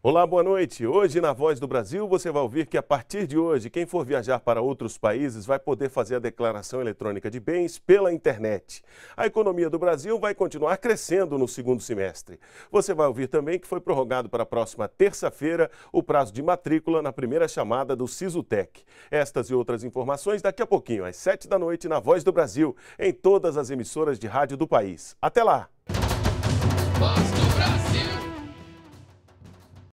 Olá, boa noite. Hoje na Voz do Brasil você vai ouvir que a partir de hoje, quem for viajar para outros países vai poder fazer a declaração eletrônica de bens pela internet. A economia do Brasil vai continuar crescendo no segundo semestre. Você vai ouvir também que foi prorrogado para a próxima terça-feira o prazo de matrícula na primeira chamada do Sisutec. Estas e outras informações daqui a pouquinho, às sete da noite, na Voz do Brasil, em todas as emissoras de rádio do país. Até lá! Voz.